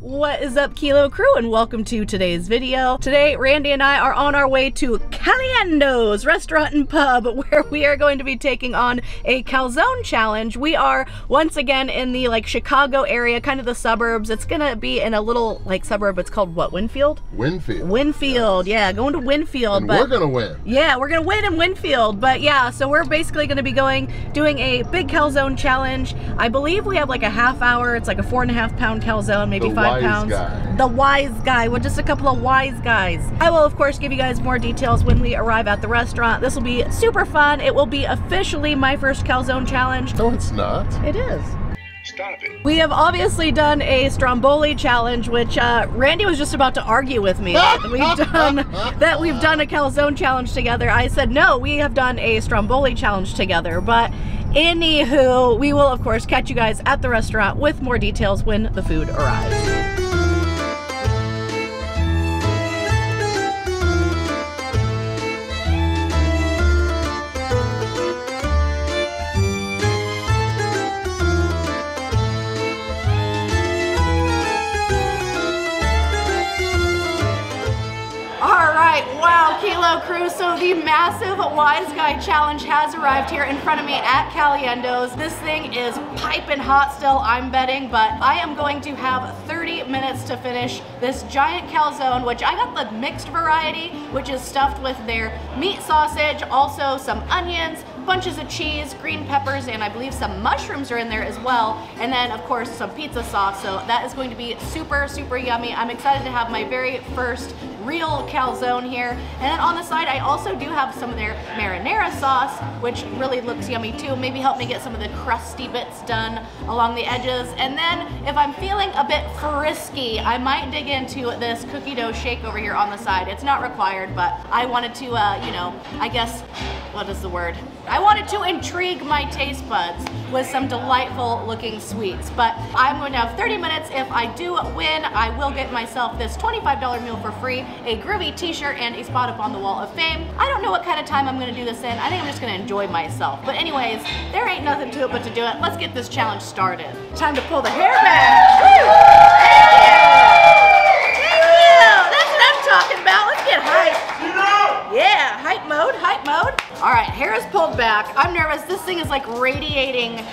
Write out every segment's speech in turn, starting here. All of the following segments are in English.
What is up, Kilo Crew, and welcome to today's video. Today, Randy and I are on our way to Caliendo's restaurant and pub, where we are going to be taking on a calzone challenge. We are once again in the like Chicago area, kind of the suburbs. It's gonna be in a little like suburb. It's called what? Winfield. Winfield. Winfield. Yeah, going to Winfield. And but we're gonna win. yeah, we're gonna win in Winfield, but yeah, so we're basically gonna be going, doing a big calzone challenge. I believe we have like a half hour. It's like a four and a half pound calzone, maybe The five wise pounds. guy. The wise guy. We're just a couple of wise guys. I will, of course, give you guys more details when we arrive at the restaurant. This will be super fun. It will be officially my first calzone challenge. No, it's not. It is. Stop it. We have obviously done a Stromboli challenge, which uh, Randy was just about to argue with me that we've done that we've done a calzone challenge together. I said no, we have done a Stromboli challenge together. But anywho, we will of course catch you guys at the restaurant with more details when the food arrives. Kilo Crew. So the massive Wise Guy Challenge has arrived here in front of me at Caliendo's. This thing is piping hot still, I'm betting, but I am going to have 30 minutes to finish this giant calzone, which I got the mixed variety, which is stuffed with their meat sausage, also some onions, bunches of cheese, green peppers, and I believe some mushrooms are in there as well. And then, of course, some pizza sauce. So that is going to be super, super yummy. I'm excited to have my very first real calzone here. And then on the side, I also do have some of their marinara sauce, which really looks yummy too. Maybe help me get some of the crusty bits done along the edges. And then if I'm feeling a bit frisky, I might dig into this cookie dough shake over here on the side. It's not required, but I wanted to, uh, you know, I guess, what is the word? I wanted to intrigue my taste buds with some delightful looking sweets. But I'm going to have 30 minutes. If I do win, I will get myself this $25 meal for free, a groovy t-shirt, and a spot up on the wall of fame. I don't know what kind of time I'm gonna do this in. I think I'm just gonna enjoy myself. But anyways, there ain't nothing to it but to do it. Let's get this challenge started. Time to pull the hair back. Woo! Thank you! Thank you! That's what I'm talking about. Let's get hyped. Yeah, hype mode, hype mode. All right, hair is pulled back. I'm nervous. This thing is like radiating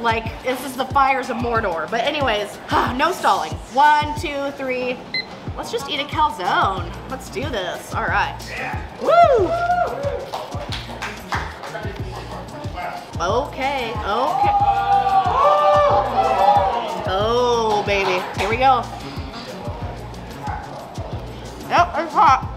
like this is the fires of Mordor. But anyways, no stalling. One, two, three. Let's just eat a calzone. Let's do this. All right. Woo! Okay, okay. Oh, baby. Here we go. Yep, it's hot.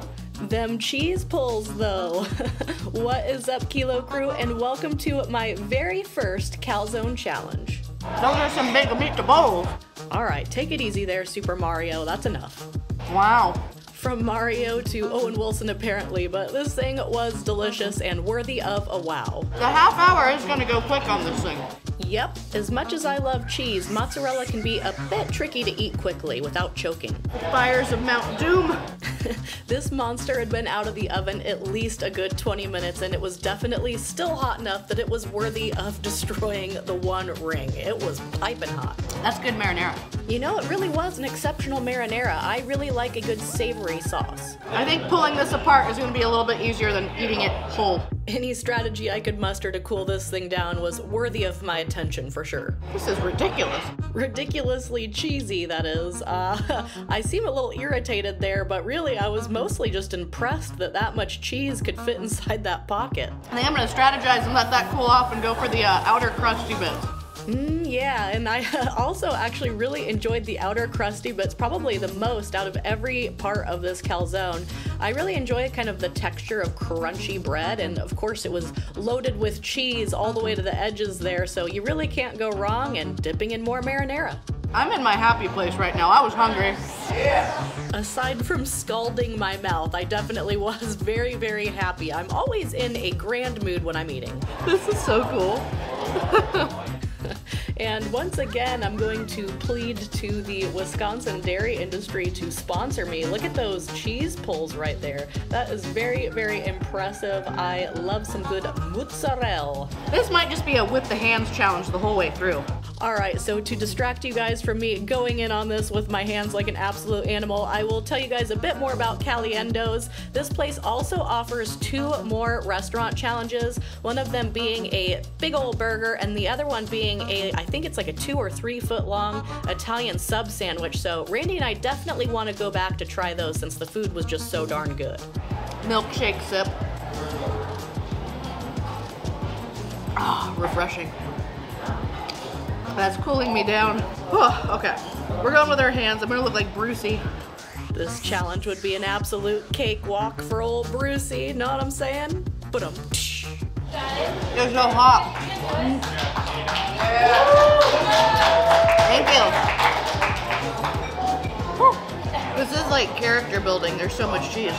Them cheese pulls, though. what is up, Kilo Crew, and welcome to my very first calzone challenge. Those are some big meatballs. All right, take it easy there, Super Mario. That's enough. Wow. From Mario to Owen Wilson, apparently, but this thing was delicious and worthy of a wow. The half hour is gonna go quick on this thing. Yep, as much as I love cheese, mozzarella can be a bit tricky to eat quickly without choking. Fires of Mount Doom. This monster had been out of the oven at least a good 20 minutes, and it was definitely still hot enough that it was worthy of destroying the one ring. It was piping hot. That's good marinara. You know, it really was an exceptional marinara. I really like a good savory sauce. I think pulling this apart is gonna be a little bit easier than eating it whole. Any strategy I could muster to cool this thing down was worthy of my attention for sure. This is ridiculous. ridiculously cheesy, that is. Uh, I seem a little irritated there, but really I was mostly just impressed that that much cheese could fit inside that pocket. I think I'm gonna strategize and let that cool off and go for the uh, outer crusty bits. Mm, yeah, and I also actually really enjoyed the outer crusty bits probably the most out of every part of this calzone. I really enjoy kind of the texture of crunchy bread, and of course it was loaded with cheese all the way to the edges there, so you really can't go wrong and dipping in more marinara. I'm in my happy place right now. I was hungry. Yeah. Aside from scalding my mouth, I definitely was very, very happy. I'm always in a grand mood when I'm eating. This is so cool. And once again, I'm going to plead to the Wisconsin dairy industry to sponsor me. Look at those cheese pulls right there. That is very, very impressive. I love some good mozzarella. This might just be a with the hands challenge the whole way through. All right, so to distract you guys from me going in on this with my hands like an absolute animal, I will tell you guys a bit more about Caliendo's. This place also offers two more restaurant challenges, one of them being a big old burger and the other one being a, I think it's like a two or three foot long Italian sub sandwich. So Randy and I definitely want to go back to try those since the food was just so darn good. Milkshake sip. Ah, refreshing. That's cooling me down. Whew, okay, we're going with our hands. I'm gonna look like Brucey. This challenge would be an absolute cakewalk for old Brucey, know what I'm saying? But um. It's so hot. Thank you. This is like character building. There's so much cheese.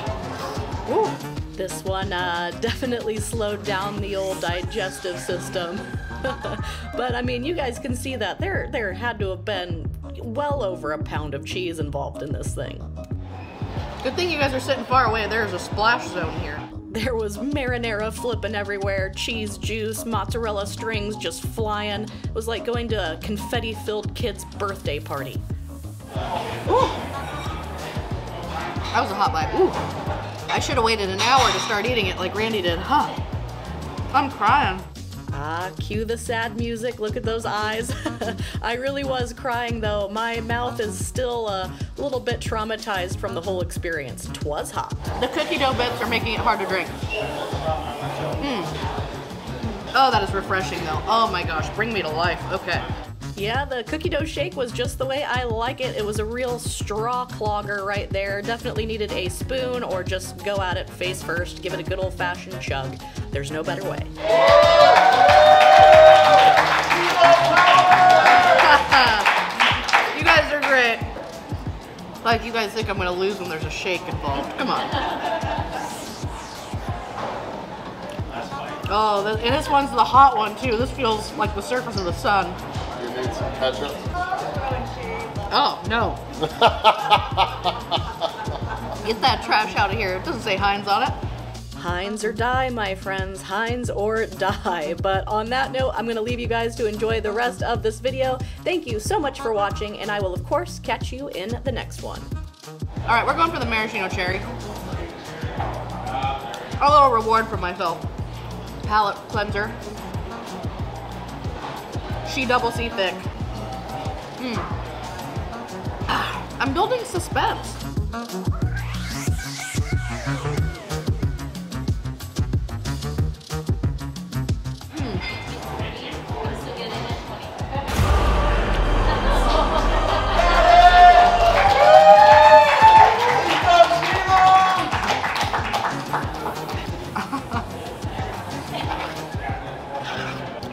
This one uh, definitely slowed down the old digestive system. but I mean, you guys can see that there there had to have been well over a pound of cheese involved in this thing. Good thing you guys are sitting far away. There's a splash zone here. There was marinara flipping everywhere, cheese juice, mozzarella strings just flying. It was like going to a confetti filled kid's birthday party. Ooh. That was a hot bite. Ooh. I should have waited an hour to start eating it like Randy did. Huh. I'm crying. Ah, cue the sad music. Look at those eyes. I really was crying though. My mouth is still a little bit traumatized from the whole experience. Twas hot. The cookie dough bits are making it hard to drink. Mm. Oh, that is refreshing though. Oh my gosh, bring me to life. Okay. Yeah, the cookie dough shake was just the way I like it. It was a real straw clogger right there. Definitely needed a spoon or just go at it face first, give it a good old fashioned chug. There's no better way. you guys are great. Like you guys think I'm gonna lose when there's a shake involved. Come on. Oh, and this one's the hot one too. This feels like the surface of the sun. You need some ketchup? Oh, no. Get that trash out of here. It doesn't say Heinz on it. Heinz or die, my friends. Heinz or die. But on that note, I'm going to leave you guys to enjoy the rest of this video. Thank you so much for watching, and I will, of course, catch you in the next one. All right, we're going for the maraschino cherry. A little reward for myself. Palate cleanser. She double C thick. Mm. I'm building suspense.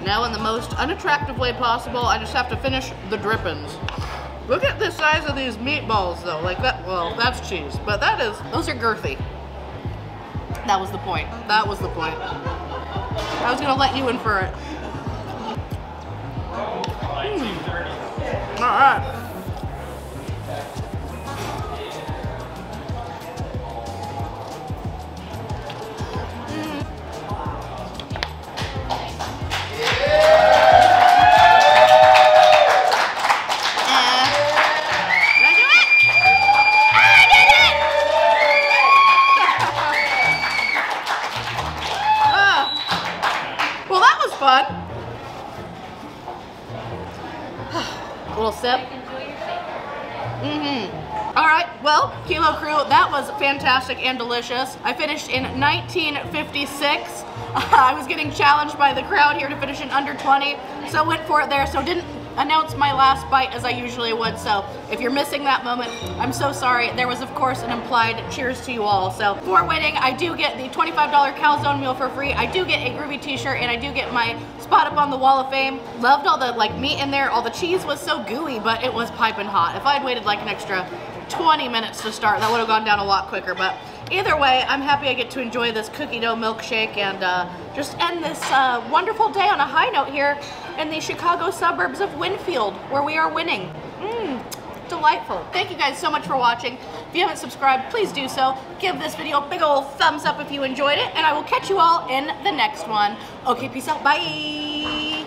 Now in the most unattractive way possible, I just have to finish the drippings. Look at the size of these meatballs though, like that, well, that's cheese, but that is, those are girthy. That was the point. That was the point. I was gonna let you in for it. Mm. All right. That was fantastic and delicious. I finished in 1956. I was getting challenged by the crowd here to finish in under 20, so went for it there. So didn't announce my last bite as I usually would. So if you're missing that moment, I'm so sorry. There was, of course, an implied cheers to you all. So for winning, I do get the $25 calzone meal for free. I do get a groovy t-shirt and I do get my spot up on the wall of fame. Loved all the like meat in there. All the cheese was so gooey, but it was piping hot. If I had waited like an extra 20 minutes to start, that would have gone down a lot quicker. But either way, I'm happy I get to enjoy this cookie dough milkshake and uh, just end this uh, wonderful day on a high note here in the Chicago suburbs of Winfield, where we are winning. Mmm, delightful. Thank you guys so much for watching. If you haven't subscribed, please do so. Give this video a big old thumbs up if you enjoyed it, and I will catch you all in the next one. Okay, peace out. Bye.